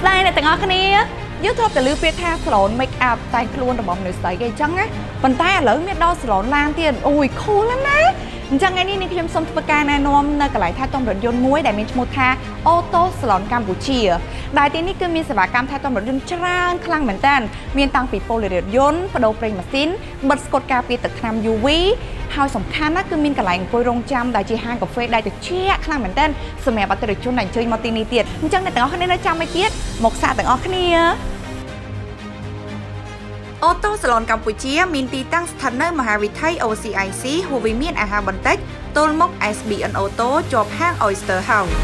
ស្តីអ្នកទាំងអស់គ្នាយើងធ្លាប់តែឮពាក្យថា salon make up តែងខ្លួនរបស់មនុស្សស្រីអីចឹងណាប៉ុន្តែឥឡូវមានដល់ salon ឡានទៀតអូយ cool ណាស់ណាអញ្ចឹងថ្ងៃនេះនាងខ្ញុំសូមធ្វើការណែនាំនៅកន្លែងថែទាំរថយន្តមួយដែលមានឈ្មោះថា Auto Salon កម្ពុជាដែលទីនេះគឺមានសេវាកម្មថែទាំរថយន្តច្រើនខ្លាំងមែនតើមានតាំងពីប៉ូលីរថយន្តបដូរប្រេងម៉ាស៊ីនបិទស្កុតការពារទឹកថ្នាំ UV ហើយសំខាន់ណាស់គឺមានកន្លែងអង្គុយរង់ចាំដែលជាហាងកាហ្វេដែលត្រជាក់ខ្លាំងមែនទែនសម្រាប់អតិថិជនដែលអញ្ជើញមកទីនេះទៀតអញ្ចឹងអ្នកទាំងអស់គ្នានៅចាំឲ្យទៀតមកសាកទាំងអស់គ្នាអូតូសាឡុនកម្ពុជាមានទីតាំងស្ថិតនៅមហាវិថី OCIC ហួសវិមានអាហារបន្តិចទល់មុខ SBN Auto ជាប់ហាង Oyster House